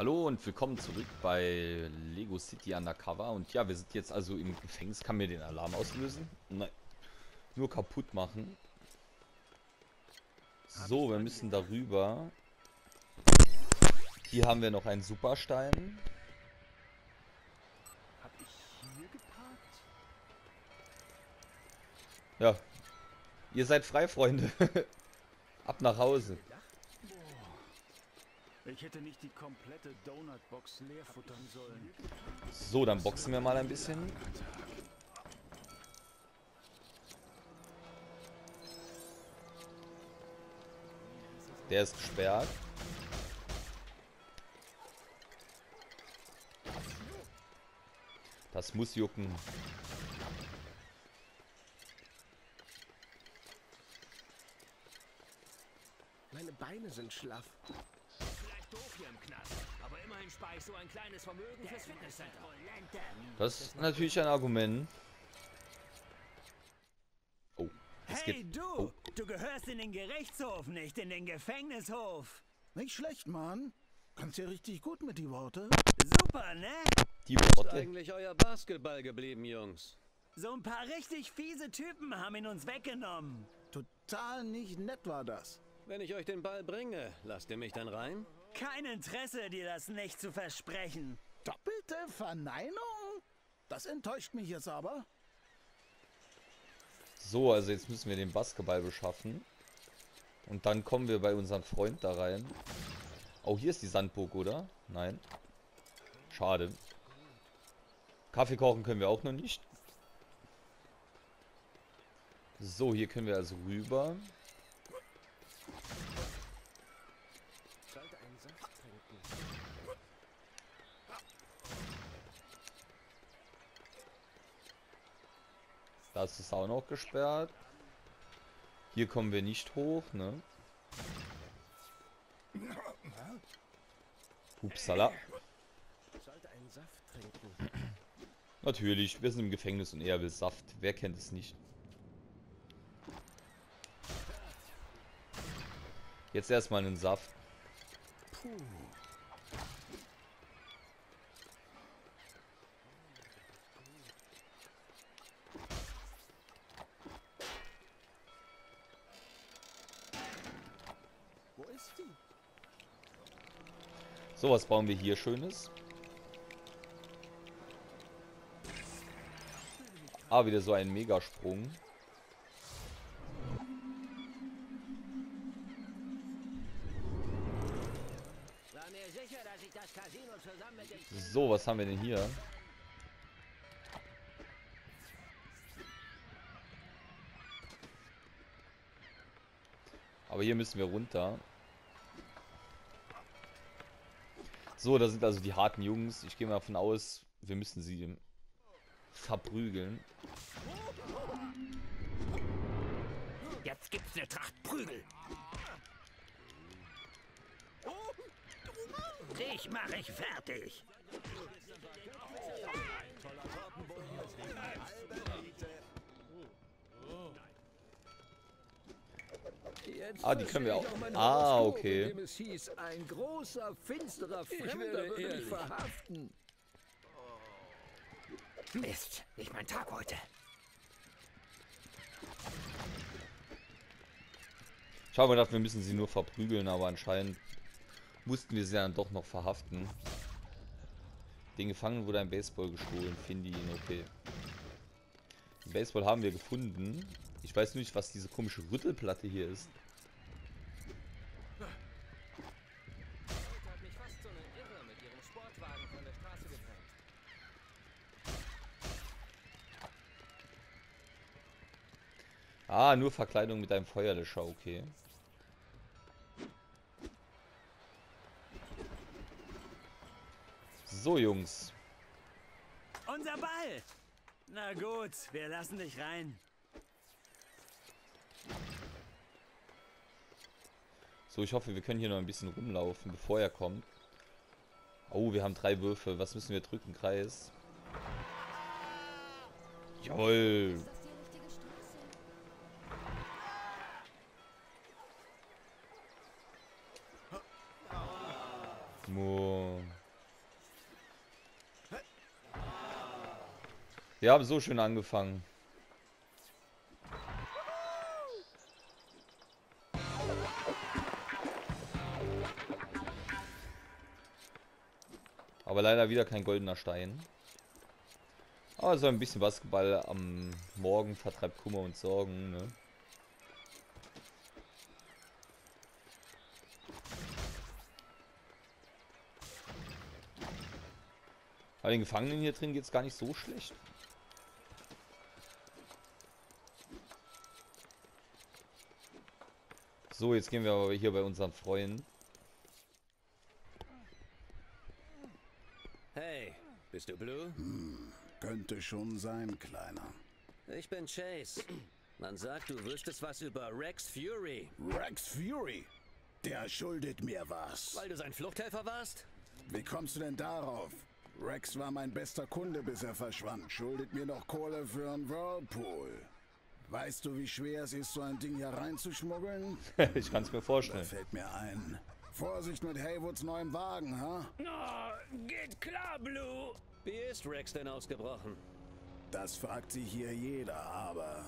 Hallo und willkommen zurück bei Lego City Undercover. Und ja, wir sind jetzt also im Gefängnis. Kann mir den Alarm auslösen? Nein. Nur kaputt machen. So, wir müssen darüber. Hier haben wir noch einen Superstein. Hab ich hier geparkt? Ja. Ihr seid frei, Freunde. Ab nach Hause. Ich hätte nicht die komplette Donutbox leer futtern sollen. So, dann boxen wir mal ein bisschen. Der ist gesperrt. Das muss jucken. Meine Beine sind schlaff. Doof hier im Knast, aber immerhin spare ich so ein kleines Vermögen fürs Fitnesscenter. Das ist natürlich ein Argument. Oh, es Hey du, Oh, du gehörst in den Gerichtshof, nicht in den Gefängnishof. Nicht schlecht, Mann. Kannst ja richtig gut mit die Worte. Super, ne? die Ist Worte. eigentlich euer Basketball geblieben, Jungs? So ein paar richtig fiese Typen haben ihn uns weggenommen. Total nicht nett war das. Wenn ich euch den Ball bringe, lasst ihr mich dann rein? Kein Interesse, dir das nicht zu versprechen. Doppelte Verneinung? Das enttäuscht mich jetzt aber. So, also jetzt müssen wir den Basketball beschaffen. Und dann kommen wir bei unserem Freund da rein. Oh, hier ist die Sandburg, oder? Nein. Schade. Kaffee kochen können wir auch noch nicht. So, hier können wir also rüber. Sollte einen Saft trinken. Das ist auch noch gesperrt. Hier kommen wir nicht hoch, ne? Upsala. Natürlich, wir sind im Gefängnis und er will Saft. Wer kennt es nicht? Jetzt erstmal einen Saft. Wo ist die? So, was bauen wir hier Schönes? Ah, wieder so ein Megasprung. So, was haben wir denn hier? Aber hier müssen wir runter. So, da sind also die harten Jungs. Ich gehe mal davon aus, wir müssen sie verprügeln. Jetzt gibt's eine Tracht Prügel. Dich mache ich fertig. Jetzt Ah, die können wir auch- ich Ah, okay. hieß, ein großer, finsterer Fremder würde mich verhaften. Mist, nicht mein Tag heute. Ich habe gedacht, wir müssen sie nur verprügeln, aber anscheinend mussten wir sie dann doch noch verhaften. Den Gefangenen wurde ein Baseball gestohlen, finde ihn okay. Den Baseball haben wir gefunden. Ich weiß nur nicht, was diese komische Rüttelplatte hier ist. hat mich fast so eine Irre mit ihrem Sportwagen von der Straße gedrängt. Ah, nur Verkleidung mit einem Feuerlöscher, okay. So, Jungs. Unser Ball. Na gut, wir lassen dich rein. So, ich hoffe, wir können hier noch ein bisschen rumlaufen, bevor er kommt. Oh, wir haben drei Würfe. Was müssen wir drücken? Kreis. Jawohl. Mo. Wir haben so schön angefangen. Aber leider wieder kein goldener Stein. Aber so ein bisschen Basketball am Morgen vertreibt Kummer und Sorgen, ne? Bei den Gefangenen hier drin geht es gar nicht so schlecht. So, jetzt gehen wir aber hier bei unseren Freunden. Hey, bist du Blue? Könnte schon sein, Kleiner. Ich bin Chase. Man sagt, du wüsstest was über Rex Fury, Rex Fury. Der schuldet mir was. weil du sein Fluchthelfer warst? Wie kommst du denn darauf? Rex war mein bester Kunde, bis er verschwand. Schuldet mir noch Kohle für einen Whirlpool. Weißt du, wie schwer es ist, so ein Ding hier reinzuschmuggeln? ich kann es mir Da vorstellen. fällt mir ein. Vorsicht mit Haywoods neuem Wagen, ha? Oh, geht klar, Blue. Wie ist Rex denn ausgebrochen? Das fragt sich hier jeder, aber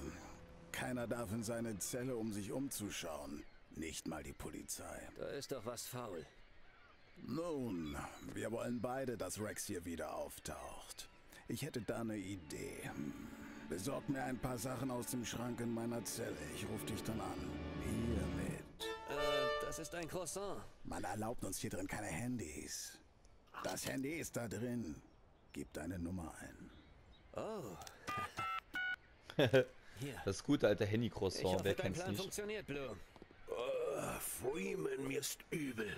keiner darf in seine Zelle, um sich umzuschauen. Nicht mal die Polizei. Da ist doch was faul. Nun, wir wollen beide, dass Rex hier wieder auftaucht. Ich hätte da eine Idee. Besorg mir ein paar Sachen aus dem Schrank in meiner Zelle. Ich rufe dich dann an. Hiermit. Äh, das ist ein Croissant. Man erlaubt uns hier drin keine Handys. Das Handy ist da drin. Gib deine Nummer ein. Oh. Hier. Das gute alte Handy-Croissant, wer kennt's Plan nicht? funktioniert, Blue. Freeman, mir ist übel.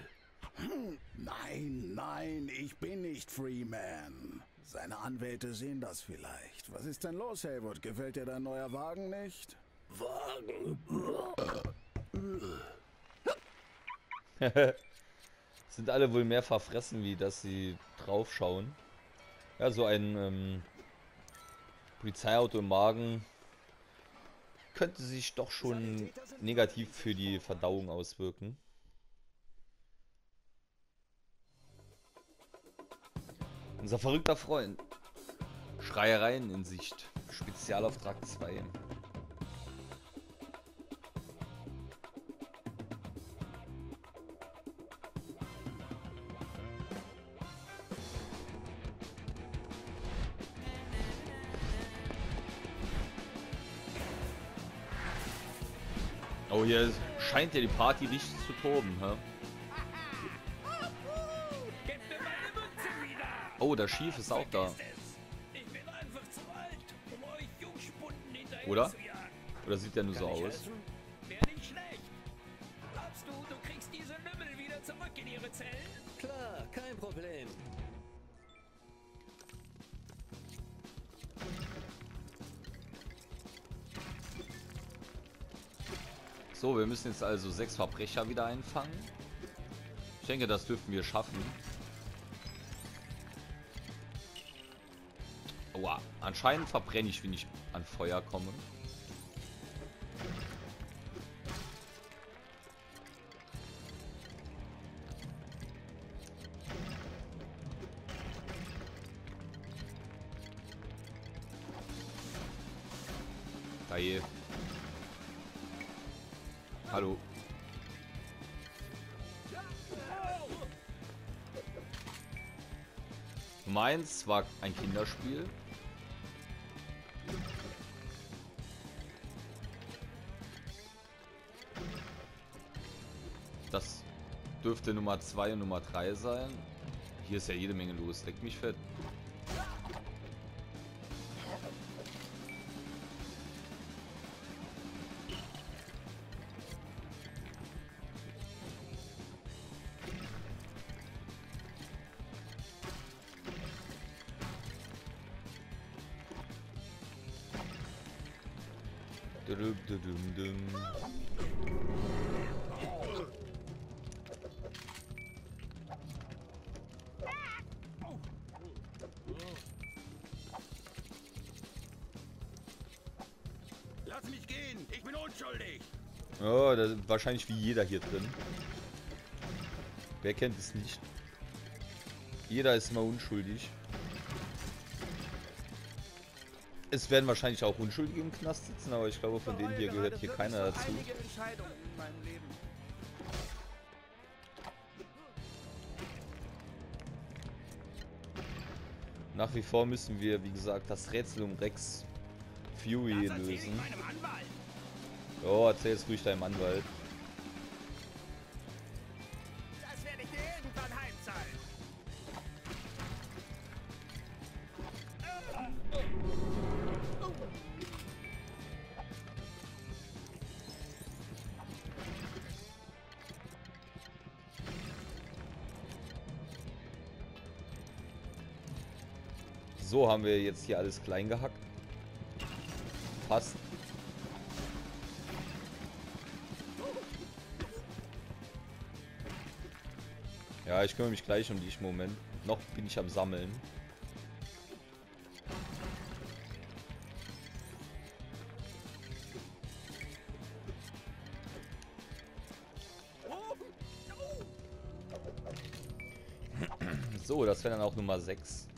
Nein, nein, ich bin nicht Freeman. Seine Anwälte sehen das vielleicht. Was ist denn los, Haywood? Gefällt dir dein neuer Wagen nicht? Wagen. Sind alle wohl mehr verfressen, wie dass sie draufschauen. Ja, so ein ähm, Polizeiauto im Magen könnte sich doch schon negativ für die Verdauung auswirken. Unser verrückter Freund. Schreiereien in Sicht. Spezialauftrag 2. Oh, hier scheint ja die Party richtig zu toben, hä? Oh, der Schief ist auch da. Oder? Oder sieht der nur so aus? Klar, kein Problem. So, wir müssen jetzt also sechs Verbrecher wieder einfangen. Ich denke, das dürfen wir schaffen. Anscheinend verbrenne ich, wenn ich an Feuer komme. Geil. Hallo. Nummer eins war ein Kinderspiel. Das dürfte Nummer 2 und Nummer 3 sein. Hier ist ja jede Menge los. Leck mich fett. Dudum, dum. Lass mich gehen! Ich bin unschuldig! Oh, das ist wahrscheinlich wie jeder hier drin. Wer kennt es nicht? Jeder ist immer unschuldig. Es werden wahrscheinlich auch Unschuldige im Knast sitzen, aber ich glaube, von denen hier gehört hier keiner dazu. Nach wie vor müssen wir, wie gesagt, das Rätsel um Rex Fury lösen. Oh, erzähl jetzt ruhig deinem Anwalt. So haben wir jetzt hier alles klein gehackt. Passt. Ja, ich kümmere mich gleich um dich, Moment. Noch bin ich am Sammeln. So, das wäre dann auch Nummer 6.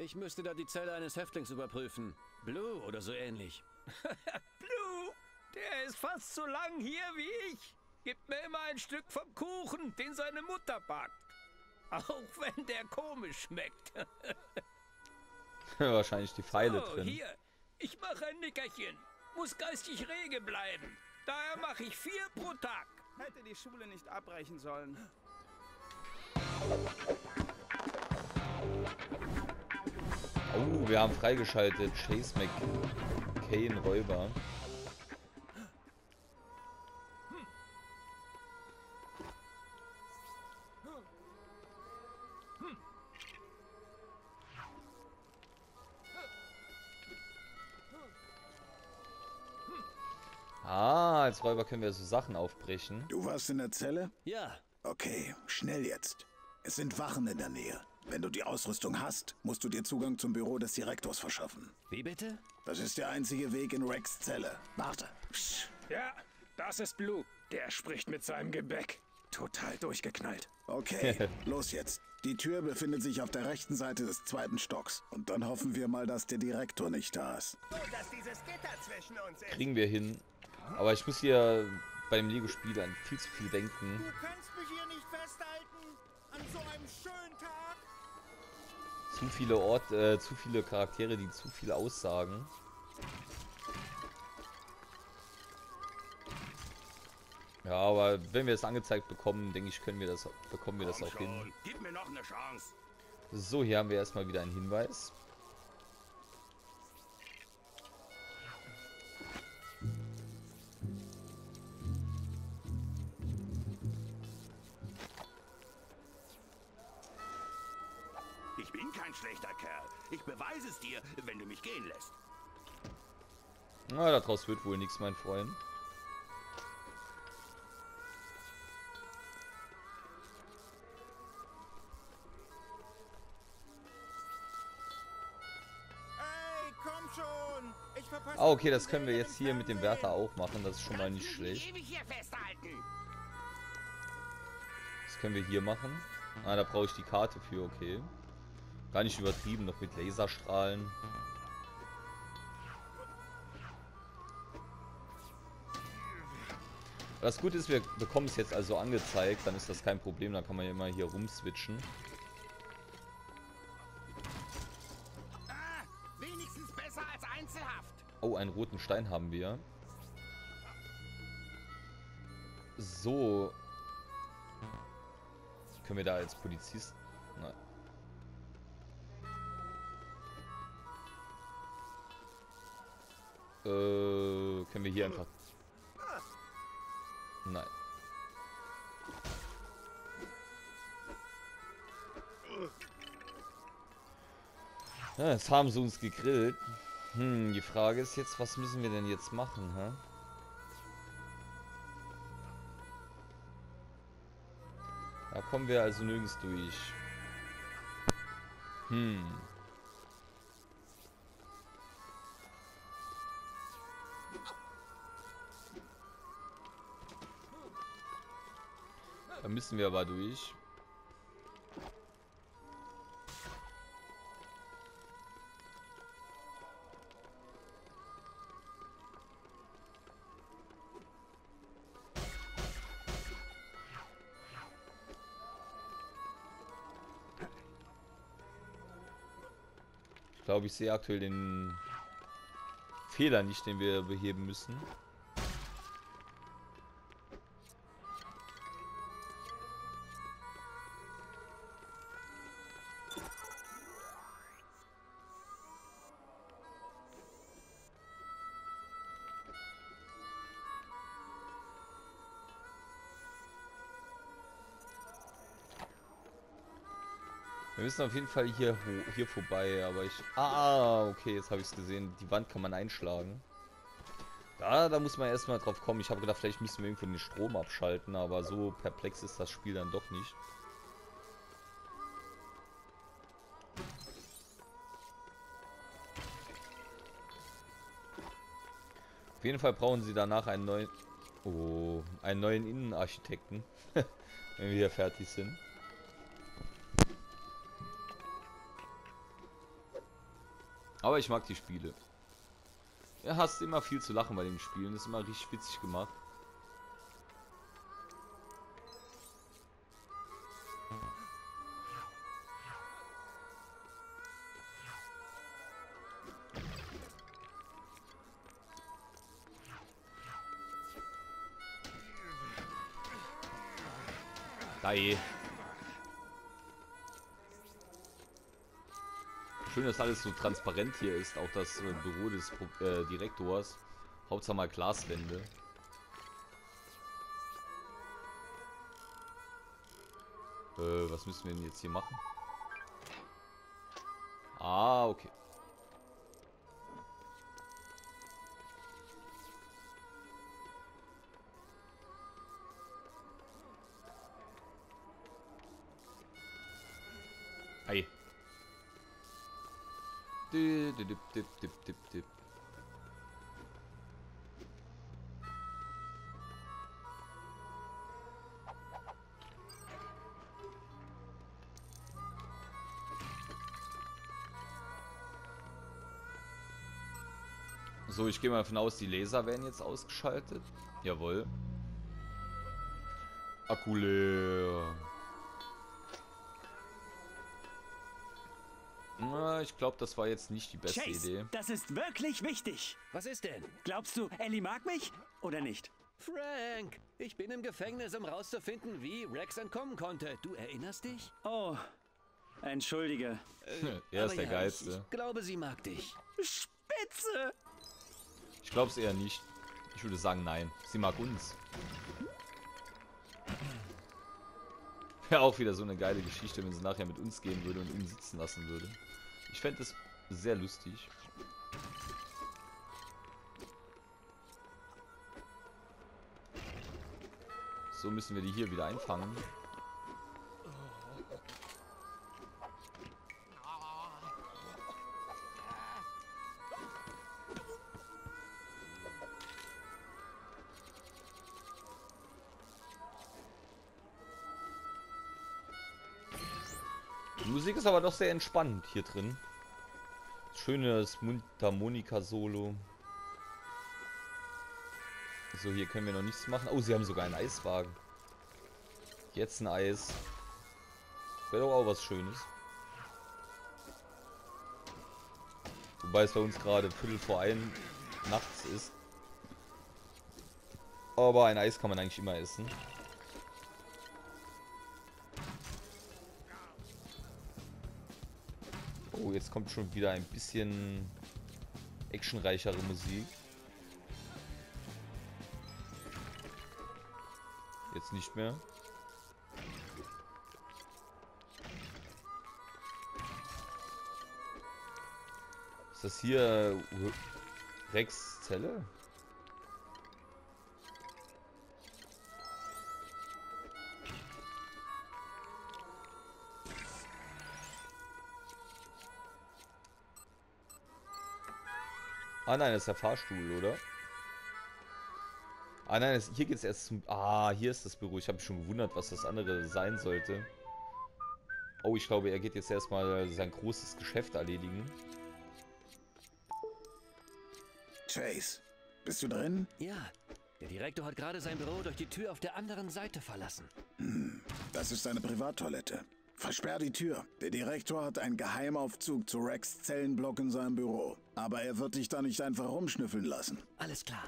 ich müsste da die Zelle eines Häftlings überprüfen. Blue oder so ähnlich. Blue, der ist fast so lang hier wie ich. Gibt mir immer ein Stück vom Kuchen, den seine Mutter backt. Auch wenn der komisch schmeckt. Wahrscheinlich die Pfeile Oh, drin. hier. Ich mache ein Nickerchen. Muss geistig rege bleiben. Daher mache ich vier pro Tag. Hätte die Schule nicht abbrechen sollen. Oh, wir haben freigeschaltet. Chase McCain Räuber. Ah, als Räuber können wir so Sachen aufbrechen. Du warst in der Zelle? Ja, Okay, schnell jetzt. Es sind Wachen in der Nähe. Wenn du die Ausrüstung hast, musst du dir Zugang zum Büro des Direktors verschaffen. wie bitte? Das ist der einzige Weg in Rex Zelle. Warte. Psst. Ja, das ist Blue. Der spricht mit seinem Gebäck. Total durchgeknallt. Okay, los jetzt. Die Tür befindet sich auf der rechten Seite des zweiten Stocks. Und dann hoffen wir mal, dass der Direktor nicht da ist. dass dieses Gitter zwischen uns ist. Kriegen wir hin. Aber ich muss hier beim Lego-Spiel an viel zu viel denken. Zu viele Ort, äh, zu viele Charaktere, die zu viel aussagen. Ja, aber wenn wir es angezeigt bekommen, denke ich, können wir das, bekommen wir das auch hin. So, hier haben wir erstmal wieder einen Hinweis. Schlechter Kerl. Ich beweise es dir, wenn du mich gehen lässt. Na, daraus wird wohl nichts, mein Freund. Ey, komm schon! Ich verpasse. Ah, okay, das können wir jetzt hier mit dem Wärter auch machen. Das ist schon mal nicht schlecht. Das können wir hier machen. Ah, da brauche ich die Karte für, okay. Gar nicht übertrieben, noch mit Laserstrahlen. Das Gute ist, wir bekommen es jetzt also angezeigt, dann ist das kein Problem, dann kann man ja immer hier rumswitchen. Ah, wenigstens besser als Einzelhaft. Oh, einen roten Stein haben wir. So. Können wir da als Polizist... Äh, können wir hier einfach... Nein. Ja, jetzt haben sie uns gegrillt. Hm, die Frage ist jetzt, was müssen wir denn jetzt machen, hä? Da kommen wir also nirgends durch. Hm. Müssen wir aber durch. Ich glaube, ich sehe aktuell den Fehler nicht, den wir beheben müssen. Wir müssen auf jeden Fall hier, hier vorbei, aber ich... Ah, okay, jetzt habe ich es gesehen. Die Wand kann man einschlagen. Ja, da muss man erstmal drauf kommen. Ich habe gedacht, vielleicht müssen wir irgendwo den Strom abschalten, aber so perplex ist das Spiel dann doch nicht. Auf jeden Fall brauchen sie danach einen neuen... Oh, einen neuen Innenarchitekten. wenn wir hier fertig sind. Aber ich mag die Spiele. Ja, hast immer viel zu lachen bei den Spielen. Das ist immer richtig witzig gemacht. Dai. Dass alles so transparent hier ist. Auch das äh, Büro des äh, Direktors. Hauptsache mal Glaswände. Äh, was müssen wir denn jetzt hier machen? Ah, okay. So, ich gehe mal davon aus, die Laser werden jetzt ausgeschaltet. Jawohl. Akku leer. Ich glaube, das war jetzt nicht die beste Chase, Idee. das ist wirklich wichtig. Was ist denn? Glaubst du, Ellie mag mich oder nicht? Frank, ich bin im Gefängnis, um rauszufinden, wie Rex entkommen konnte. Du erinnerst dich? Oh, entschuldige. er ist Aber der ja, Geilste. Ich, ich glaube, sie mag dich. Spitze! Ich glaube es eher nicht. Ich würde sagen, nein. Sie mag uns. Wäre auch wieder so eine geile Geschichte, wenn sie nachher mit uns gehen würde und ihn sitzen lassen würde. Ich fände es sehr lustig. So müssen wir die hier wieder einfangen. Ist aber doch sehr entspannend hier drin. Schönes Mundharmonika-Solo. So, hier können wir noch nichts machen. Oh, sie haben sogar einen Eiswagen. Jetzt ein Eis. Wäre doch auch was Schönes. Wobei es bei uns gerade Viertel vor ein nachts ist. Aber ein Eis kann man eigentlich immer essen. Oh, jetzt kommt schon wieder ein bisschen actionreichere Musik. Jetzt nicht mehr. Ist das hier äh, Rex Zelle? Ah nein, das ist der Fahrstuhl, oder? Ah nein, es, hier geht's erst zum... Ah, hier ist das Büro. Ich habe mich schon gewundert, was das andere sein sollte. Oh, ich glaube, er geht jetzt erstmal sein großes Geschäft erledigen. Chase, bist du drin? Ja, der Direktor hat gerade sein Büro durch die Tür auf der anderen Seite verlassen. Das ist seine Privattoilette. Versperr die Tür. Der Direktor hat einen Geheimaufzug zu Rex Zellenblock in seinem Büro. Aber er wird dich da nicht einfach rumschnüffeln lassen. Alles klar.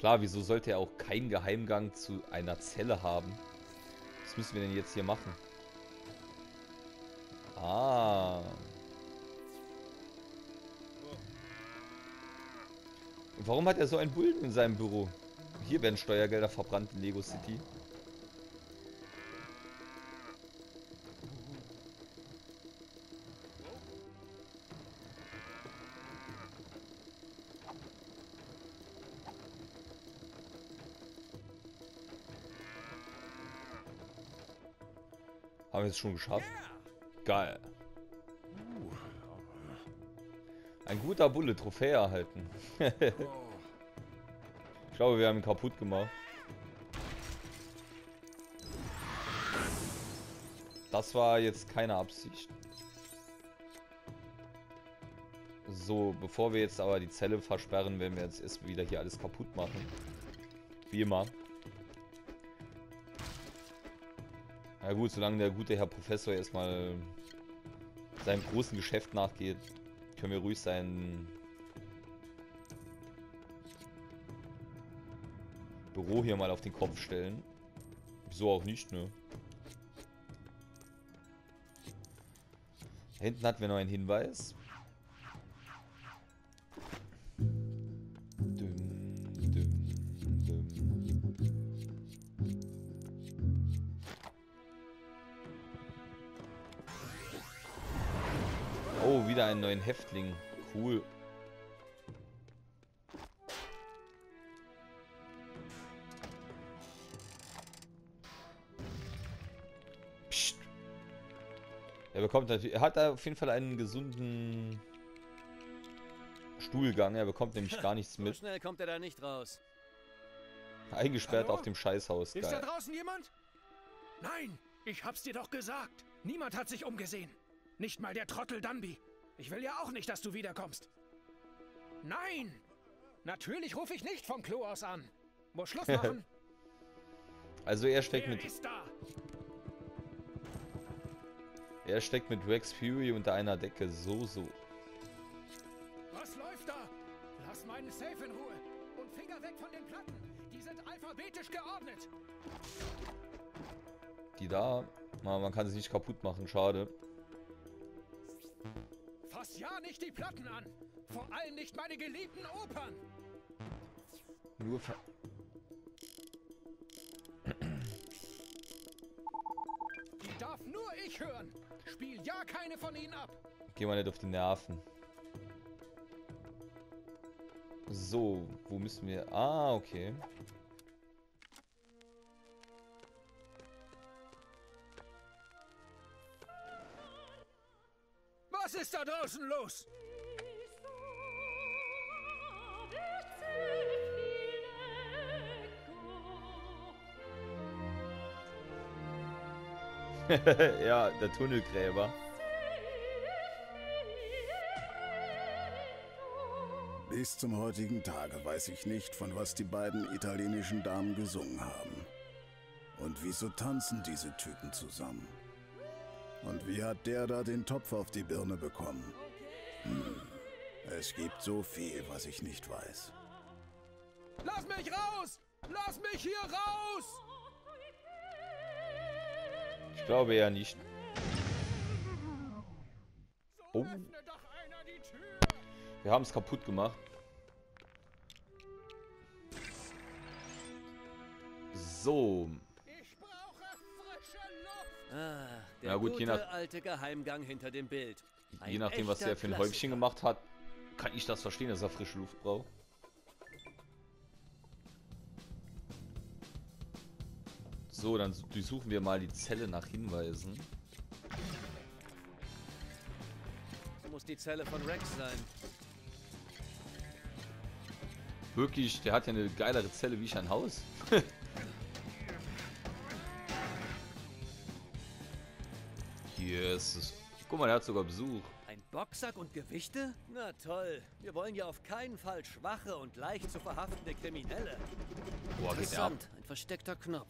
Klar, wieso sollte er auch keinen Geheimgang zu einer Zelle haben? Was müssen wir denn jetzt hier machen? Ah. Und warum hat er so einen Bullen in seinem Büro? Hier werden Steuergelder verbrannt in Lego City. Haben wir es schon geschafft? Geil. Ein guter Bulle, Trophäe erhalten. ich glaube, wir haben ihn kaputt gemacht. Das war jetzt keine Absicht. So, bevor wir jetzt aber die Zelle versperren, werden wir jetzt erst wieder hier alles kaputt machen. Wie immer. Na gut, solange der gute Herr Professor erstmal seinem großen Geschäft nachgeht, können wir ruhig sein Büro hier mal auf den Kopf stellen. Wieso auch nicht, ne? Hinten hatten wir noch einen Hinweis. Oh, wieder einen neuen Häftling. Cool. Psst. Er bekommt natürlich, er hat da auf jeden Fall einen gesunden Stuhlgang. Er bekommt nämlich gar nichts So mit. schnell kommt er da nicht raus. Eingesperrt Hallo? auf dem Scheißhaus. Ist da Geil. draußen jemand? Nein, ich hab's dir doch gesagt. Niemand hat sich umgesehen. Nicht mal der Trottel Dunby. Ich will ja auch nicht, dass du wiederkommst. Nein! Natürlich rufe ich nicht vom Klo aus an. Muss Schluss machen. Also er steckt Wer mit, er steckt mit Rex Fury unter einer Decke. So, so. Was läuft da? Lass meinen Safe in Ruhe. Und Finger weg von den Platten. Die sind alphabetisch geordnet. Die da, na, man kann sie nicht kaputt machen. Schade. Fass ja nicht die Platten an. Vor allem nicht meine geliebten Opern. Nur ver Die darf nur ich hören. Spiel ja keine von ihnen ab. Geh mal nicht auf die Nerven. So, wo müssen wir... Ah, okay. Was ist da draußen los? ja, der Tunnelgräber. Bis zum heutigen Tage weiß ich nicht, von was die beiden italienischen Damen gesungen haben. Und wieso tanzen diese Typen zusammen? Und wie hat der da den Topf auf die Birne bekommen? Hm. Es gibt so viel, was ich nicht weiß. Lass mich raus! Lass mich hier raus! Ich glaube eher nicht. So Oh. öffne doch einer die Tür! Wir haben es kaputt gemacht. So. Ich brauche frische Luft! Ah, der Ja gut, je nach- alte Geheimgang hinter dem Bild. Ein Je nachdem, was der für ein Klassiker. Häufchen gemacht hat, kann ich das verstehen, dass er frische Luft braucht. So, dann durchsuchen wir mal die Zelle nach Hinweisen. Muss die Zelle von Rex sein. Wirklich, der hat ja eine geilere Zelle wie ich ein Haus. yes. Guck mal, der hat sogar Besuch. Ein Boxsack und Gewichte? Na toll. Wir wollen ja auf keinen Fall schwache und leicht zu verhaftende Kriminelle. Boah. Interessant. Ein versteckter Knopf.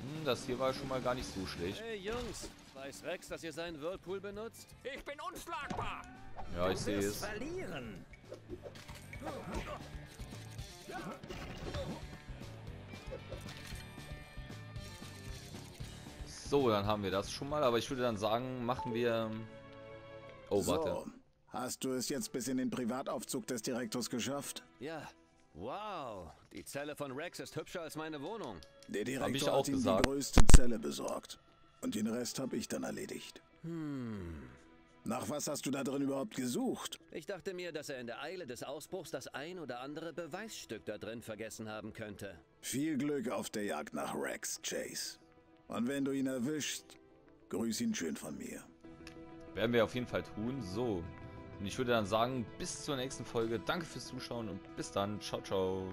Hm, das hier war schon mal gar nicht so schlecht. Hey Jungs, weiß Rex, dass ihr seinen Whirlpool benutzt? Ich bin unschlagbar. Ja, ich sehe es. Verlieren. So, dann haben wir das schon mal. Aber ich würde dann sagen, machen wir... Oh, warte. So, hast du es jetzt bis in den Privataufzug des Direktors geschafft? Ja. Wow, die Zelle von Rex ist hübscher als meine Wohnung. Der Direktor auch hat ihm gesagt. die größte Zelle besorgt. Und den Rest habe ich dann erledigt. Hm. Nach was hast du da drin überhaupt gesucht? Ich dachte mir, dass er in der Eile des Ausbruchs das ein oder andere Beweisstück da drin vergessen haben könnte. Viel Glück auf der Jagd nach Rex, Chase. Und wenn du ihn erwischst, grüß ihn schön von mir. Werden wir auf jeden Fall tun. So. Und ich würde dann sagen, bis zur nächsten Folge. Danke fürs Zuschauen und bis dann. Ciao, ciao.